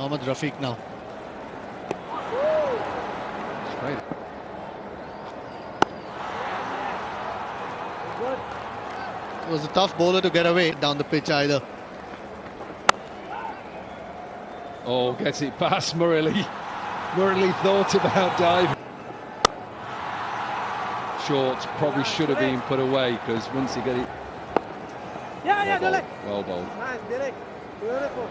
Mohammad Rafique now. Straight. It was a tough bowler to get away down the pitch either. Oh, gets it past Murray. Murray thought about diving. Short probably should have been put away because once he got it. Yeah, yeah, well Dilek. bowled, well bowled. Nice, Dilek. Beautiful.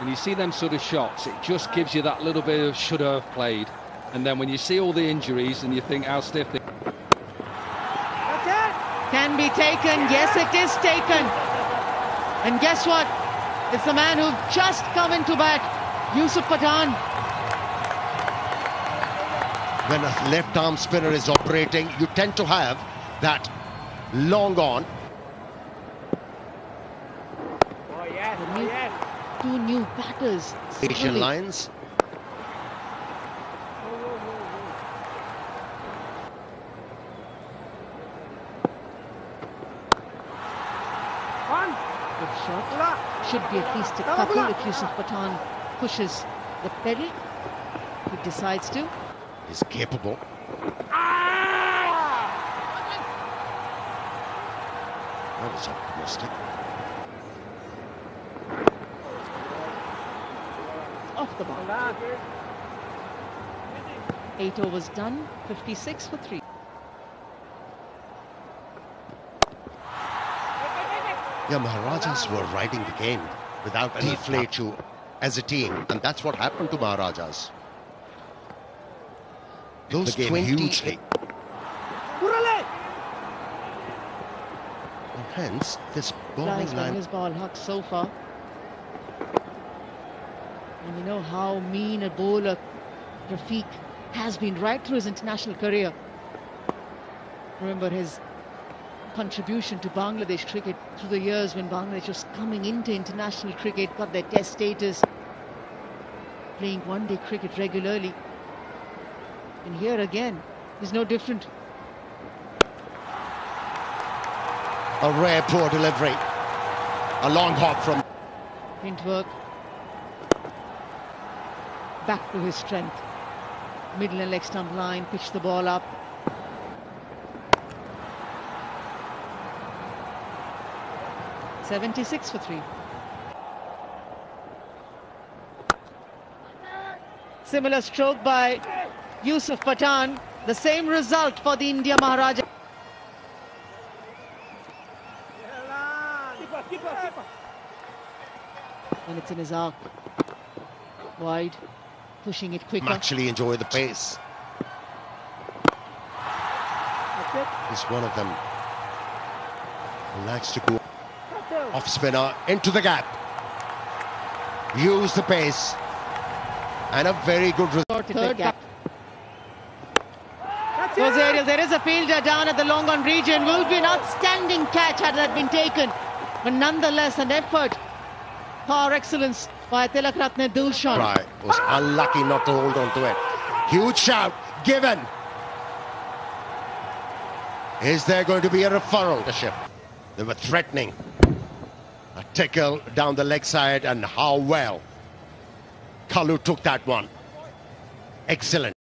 When you see them sort of shots, it just gives you that little bit of should have played. And then when you see all the injuries and you think how stiff they can be taken. Yes, it is taken. And guess what? It's the man who just come into bat, Yusuf Pathan. When a left arm spinner is operating, you tend to have that long on. Oh, yes, oh, yes. Two new batters. Asian Lions. One. Good shot. Should be at least a Come on, couple Bula. if Yusuf Pathan pushes the pedal. He decides to. Is capable. Ah! That was optimistic. Off the ball. Eight overs done. 56 for three. Yeah, Maharajas were riding the game without any flature as a team, and that's what happened to Maharajas. Those the game 20 hugely, and hence this bowling by line. his ball huck so far. And you know how mean a bowler Rafique has been right through his international career. Remember his contribution to Bangladesh cricket through the years when Bangladesh was coming into international cricket, got their test status, playing one day cricket regularly. And here again, is no different. A rare poor delivery. A long hop from Print work. Back to his strength. Middle and leg stump line, pitch the ball up. Seventy-six for three. Similar stroke by Yusuf Pathan. The same result for the India Maharaja. And it's in his arc. Wide. Pushing it quicker. actually enjoy the pace. That's it. Is one of them. Who likes to go off spinner into the gap. Use the pace. And a very good result. Third gap. That's Those it. there is a fielder down at the long on region. Will be an outstanding catch had that been taken. But nonetheless, an effort. Par excellence by Tillakaratne Dilshan. Right. Was unlucky not to hold on to it. Huge shout given. Is there going to be a referral? The ship. They were threatening. A tickle down the leg side, and how well Kalu took that one. Excellent.